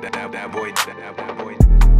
that, that, that boy, that boy.